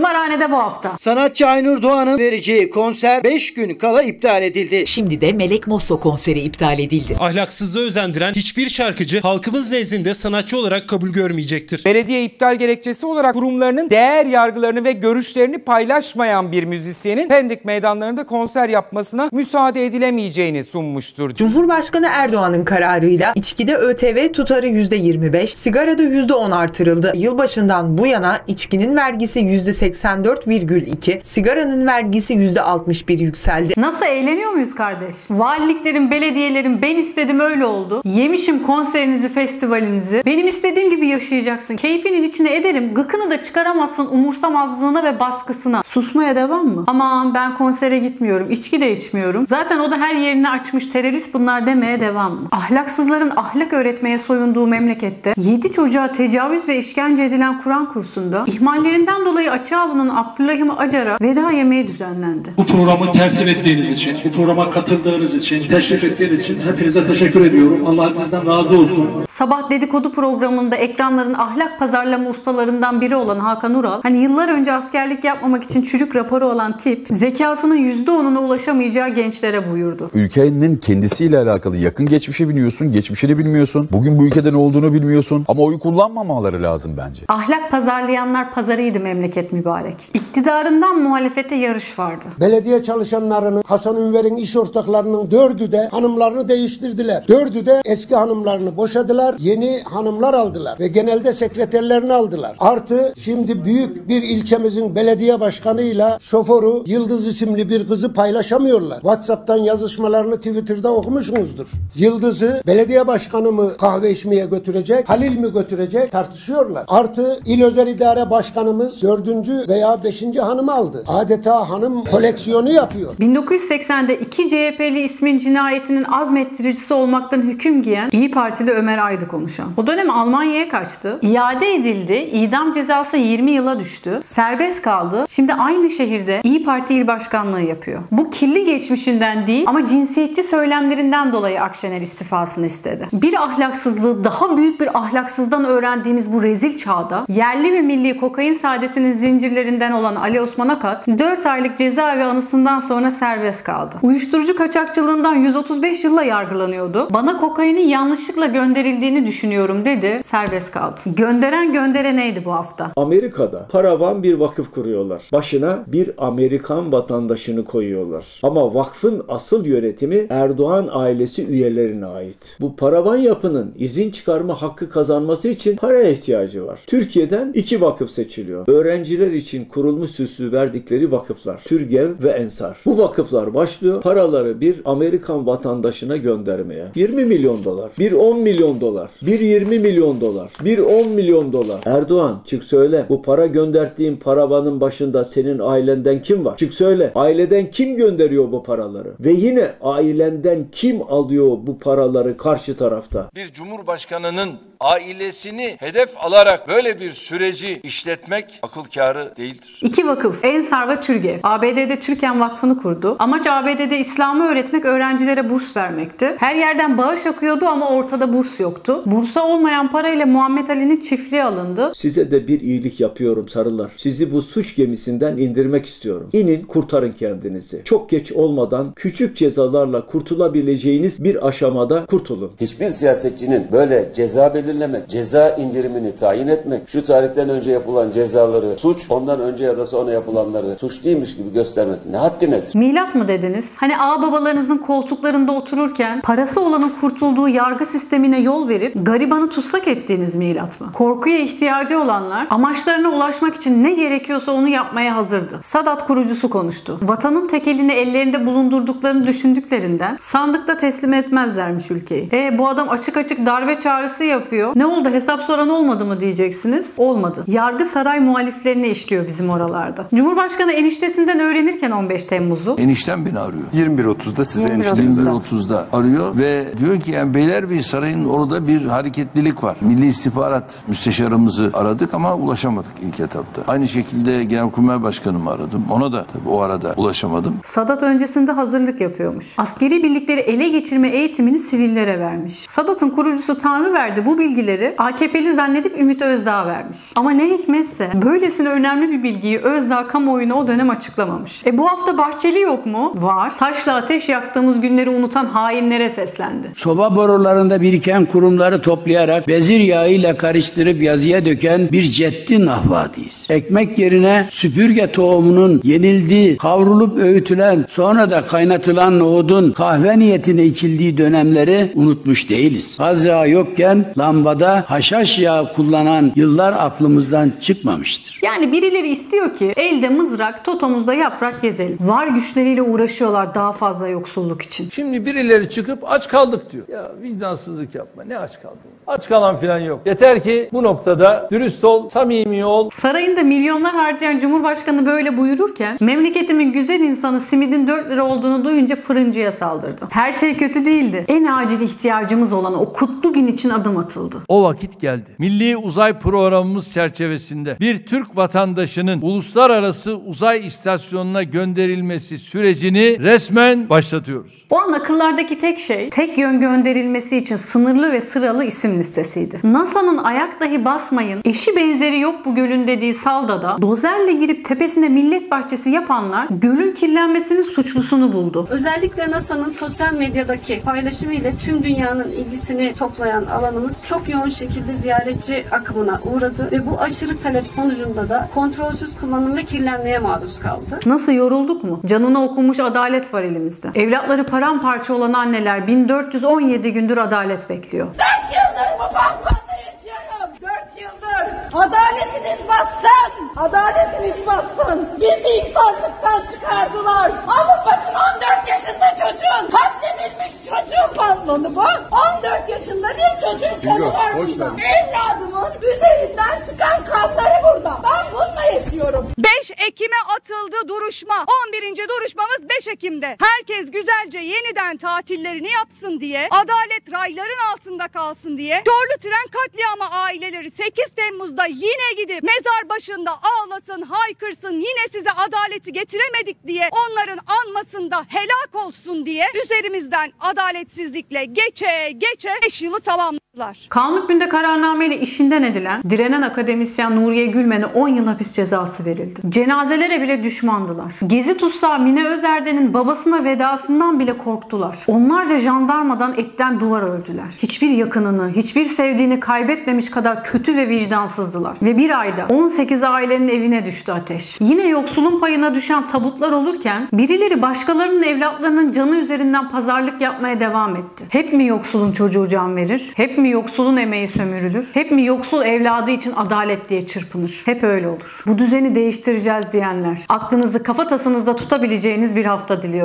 Tımarhanede bu hafta. Sanatçı Aynur Doğan'ın vereceği konser 5 gün kala iptal edildi. Şimdi de Melek Mosso konseri iptal edildi. Ahlaksızlığı özendiren hiçbir şarkıcı halkımız nezdinde sanatçı olarak kabul görmeyecektir. Belediye iptal gerekçesi olarak kurumlarının değer yargılarını ve görüşlerini paylaşmayan bir müzisyenin Pendik meydanlarında konser yapmasına müsaade edilemeyeceğini sunmuştur. Cumhurbaşkanı Erdoğan'ın kararıyla içkide ÖTV tutarı %25, sigarada %10 artırıldı. Yılbaşından bu yana içkinin vergisi %84,2, sigaranın vergisi %61 yükseldi. Nasıl eğleniyor muyuz kardeş? Valiliklerin, belediyelerin ben istedim öyle oldu. Yemişim konserinizi, festivalinizi. Benim istediğim gibi yaşayacaksın. Keyfinin içine ederim. Gıkını da çıkaramazsın umursamazlığına ve baskısına. Susmaya devam mı? Aman ben konsere gitmiyorum. içki de içmiyorum. Zaten o da her yerini açmış terörist bunlar demeye devam mı? Ahlaksızların ahlak öğretmeye soyunduğu memlekette 7 çocuğa tecavüz ve işkence edilen Kur'an kursunda ihmallerinden dolayı açığa alınan Abdülhahim Acar'a veda yemeği düzenlendi. Bu programı tertip ettiğiniz için, bu programa katıldığınız için, teşrif ettiğiniz için hepinize teşekkür ediyorum. Allah hepinizden razı olsun. Sabah dedikodu programında ekranların ahlak pazarlama ustalarından biri olan Hakan Ural, hani yıllar önce askerlik yapmamak için çürük raporu olan tip, zekasının %10'una ulaşamayacağı gençlere buyurdu. Ülkenin kendisiyle alakalı yakın geçmişi biliyorsun, geçmişini bilmiyorsun. Bugün bu ülkede ne olduğunu bilmiyorsun. Ama oyu kullanmamaları lazım bence. Ahlak pazarlayanlar pazarıydı memleket mübarek. İktidarından muhalefete yarış vardı. Belediye çalışanlarının, Hasan Ünver'in iş ortaklarının dördü de hanımlarını değiştirdiler. Dördü de eski hanımlarını boşadılar, yeni hanımlar aldılar ve genelde sekreterlerini aldılar. Artı şimdi büyük bir ilçemizin belediye başkanıyla şoförü Yıldız isimli bir kızı paylaşamıyorlar. WhatsApp'tan yazışmalarını Twitter'da okumuşsunuzdur. Yıldız'ı belediye başkanı mı kahve içmeye götürecek, Halil mi götürecek tartışıyorlar. Artı il özel idare başkanımız dördüncü veya beşinci hanımı aldı. Adeta hanım koleksiyonu yapıyor. 1980'de iki CHP'li ismin cinayetinin azmettiricisi olmaktan hüküm giyen İyi Partili Ömer Aydı konuşan. O dönem Almanya'ya kaçtı. İade edildi. İdam cezası 20 yıla düştü. Serbest kaldı. Şimdi aynı şehirde İyi Parti il başkanlığı yapıyor. Bu kirli geçmişinden değil ama cinsiyetçi söylemlerinden dolayı Akşener istifasını istedi. Bir ahlaksızlığı daha büyük bir ahlaksızdan öğrendiğimiz bu rezil çağda yerli ve milli kokain saadetinin zincirlerinden olan Ali Osman Akat 4 aylık cezaevi anısından sonra serbest kaldı. Uyuşturucu kaçakçılığından 135 yılla yargılanıyordu. Bana kokainin yanlışlıkla gönderildiğini düşünüyorum dedi. Serbest kaldı. Gönderen göndere neydi bu hafta? Amerika'da paravan bir vakıf kuruyorlar. Başına bir Amerikan vatandaşını koyuyorlar. Ama vakfın asıl yönetimi Erdoğan ailesi üyelerine ait. Bu paravan yapının izin çıkarma hakkı kazanması için paraya ihtiyacı var. Türkiye'den iki vakıf seçiliyor. Öğrenciler için kurulmuş süsü verdikleri vakıflar. Türgev ve Ensar. Bu vakıflar başlıyor paraları bir Amerikan vatandaşına göndermeye. 20 milyon dolar, bir 10 milyon dolar, bir 20 milyon dolar, bir 10 milyon dolar. Erdoğan çık söyle bu para gönderdiğin paravanın başında senin ailenden kim var? Çık söyle aileden kim gönderiyor bu paraları? Ve yine ailenden kim alıyor bu paraları karşı tarafta? Bir cumhurbaşkanının ailesini hedef alarak böyle bir süreci işletmek akıl kârı değildir. İki vakıf Ensar ve Türgev. ABD'de Türken Vakfı'nı kurdu. Amaç ABD'de İslam'ı öğretmek, öğrencilere burs vermekti. Her yerden bağış akıyordu ama ortada burs yoktu. Bursa olmayan parayla Muhammed Ali'nin çiftliği alındı. Size de bir iyilik yapıyorum sarılar. Sizi bu suç gemisinden indirmek istiyorum. İnin kurtarın kendinizi. Çok geç olmadan küçük cezalarla kurtulabileceğiniz bir aşamada kurtulun. Hiçbir siyasetçinin böyle ceza belirlemek, ceza indirimini tayin etmek, şu tarihten önce yapılan cezaları suç, ondan önce ya da sonra yapılanları suç değilmiş gibi göstermek ne haddi nedir? Milat mı dediniz? Hani ağ babalarınızın koltuklarında otururken parası olanın kurtulduğu yargı sistemine yol verip garibanı tutsak ettiğiniz milat mı? Korkuya ihtiyacı olanlar amaçlarına ulaşmak için ne gerekiyorsa onu yapmaya hazırdı. Sadat kurucusu konuştu. Vatanın tekelini ellerinde bulundurduklarını düşündüklerinden sandıkta teslim etmezlermiş ülkeyi. E bu adam açık açık darbe çağrısı yapıyor. Ne oldu hesap soran olmadı mı diyeceksiniz? Olmadı. Yargı saray muhaliflerini işliyor bizim oralarda. Cumhurbaşkanı eniştesinden öğrenirken 15 Temmuz'u Eniştem beni arıyor. 21.30'da size 21.30'da. enişteniz 21.30'da arıyor ve diyor ki yani Beylerbeyi Sarayı'nın orada bir hareketlilik var. Milli İstihbarat Müsteşarımızı aradık ama ulaşamadık ilk etapta. Aynı şekilde Genelkurmay Başkanımı aradım. Ona da tabii o arada ulaşamadım. Sadat öncesinde hazırlık yapıyormuş. Askeri birlikleri ele geçirme eğitimini sivillere vermiş. Sadat'ın kurucusu Tanrı verdi bu bilgileri AKP'li zannedip Ümit Özdağ vermiş. Ama ne hikmetse böylesine önemli bir bilgiyi Özdağ kamuoyuna o dönem açıklamamış. E bu hafta Bahçeli yok mu? Var. Taşla ateş yaktığımız günleri unutan hainlere seslendi. Soba borularında biriken kurumları toplayarak bezir yağıyla karıştırıp yazıya döken bir ceddi nahvadiyiz. Ekmek yerine süpürge tohumunun yenildiği, kavrulup öğütülen, sonra da kaynatılan nohudun kahve niyetine içildiği dönemleri unutmuş değiliz. Az yağ yokken lambada haşhaş yağı kullanan yıllar aklımızdan çıkmamıştır. Yani birileri istiyor ki elde mızrak, totomuzda yaprak gezelim. Var güçleriyle uğraşıyorlar daha fazla yoksulluk için. Şimdi birileri çıkıp aç kaldık diyor. Ya vicdansızlık yapma. Ne aç kaldın? Aç kalan filan yok. Yeter ki bu noktada dürüst ol, samimi ol. Sarayında milyonlar harcayan Cumhurbaşkanı böyle buyururken memleketimin güzel insanı simidin 4 lira olduğunu duyunca fırıncıya saldırdı. Her şey kötü değildi. En acil ihtiyacımız olan o kutlu gün için adım atıldı. O vakit geldi. Milli uzay programımız çerçevesinde bir Türk vatandaşının uluslararası uzay istasyonuna gönderilmesi sürecini resmen başlatıyoruz. O an akıllardaki tek şey tek yön gönderilmesi için sınırlı ve sıralı isim listesiydi. NASA'nın ayak dahi basmayın, eşi benzeri yok bu gölün dediği Salda'da dozerle girip tepesine millet bahçesi yapanlar gölün kirlenmesinin suçlusunu buldu. Özellikle NASA'nın sosyal medyadaki paylaşımı ile tüm dünyanın ilgisini toplayan alanımız çok yoğun şekilde ziyaretçi akımına uğradı ve bu aşırı talep sonucunda da kontrolsüz kullanım ve kirlenmeye maruz kaldı. Nasıl yorulduk mu? Canına okunmuş adalet var elimizde. Evlatları paramparça olan anneler 1417 gündür adalet bekliyor. Dört yıldır bu balkonda yaşıyorum. Dört yıldır. Adaletiniz batsın. Adaletiniz batsın. Bizi insanlıktan çıkardılar. Alın bakın 14 pantolonu bu. 14 yaşında bir çocuğun kanı var burada. Evladımın üzerinden çıkan kanları burada. Ben bununla yaşıyorum. 5 Ekim'e atıldı duruşma. 11. duruşmamız 5 Ekim'de. Herkes güzelce yeniden tatillerini yapsın diye, adalet rayların altında kalsın diye, Çorlu tren katliamı aileleri 8 Temmuz'da yine gidip mezar başında ağlasın, haykırsın, yine size adaleti getiremedik diye onların anmasında helak olsun diye üzerimizden adaletsizlikle geçe geçe 5 yılı tamamladılar. Kanun hükmünde kararnameyle işinden edilen direnen akademisyen Nuriye Gülmen'e 10 yıl hapis cezası verildi. Cenazelere bile düşmandılar. Gezi tutsağı Mine Özerden'in babasına vedasından bile korktular. Onlarca jandarmadan etten duvar ördüler. Hiçbir yakınını, hiçbir sevdiğini kaybetmemiş kadar kötü ve vicdansızdılar. Ve bir ayda 18 ailenin evine düştü ateş. Yine yoksulun payına düşen tabutlar olurken birileri başkalarının evlatlarının canı üzerinden pazarlık yapmaya devam etti. Hep mi yoksulun çocuğu can verir? Hep mi yoksulun emeği sömürülür? Hep mi yoksul evladı için adalet diye çırpınır? Hep öyle olur. Bu düzeni değiştireceğiz diyenler. Aklınızı kafatasınızda tutabileceğiniz bir hafta diliyorum.